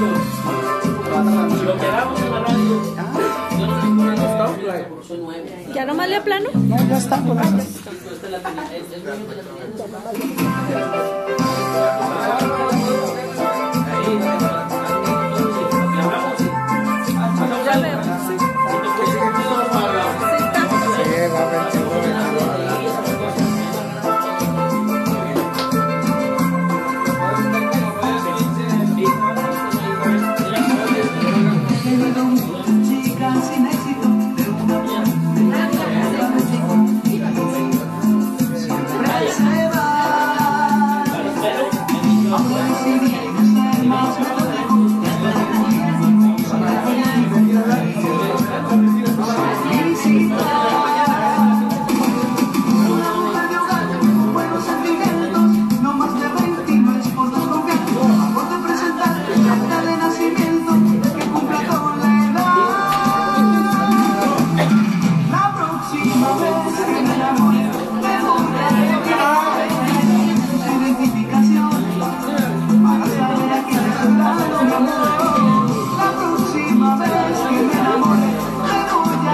Lo no tengo le aplano? No, ya está. You.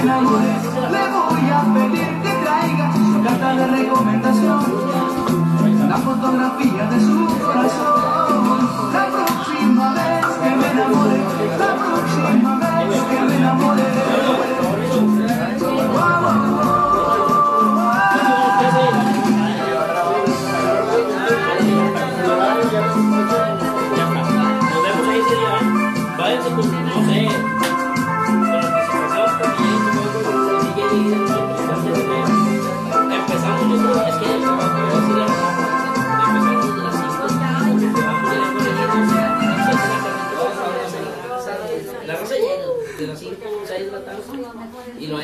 en le voy a pedir que traiga su carta de recomendación, la fotografía de su corazón. La próxima vez que me enamore, la próxima vez que me enamore. No sé. ir matando y lo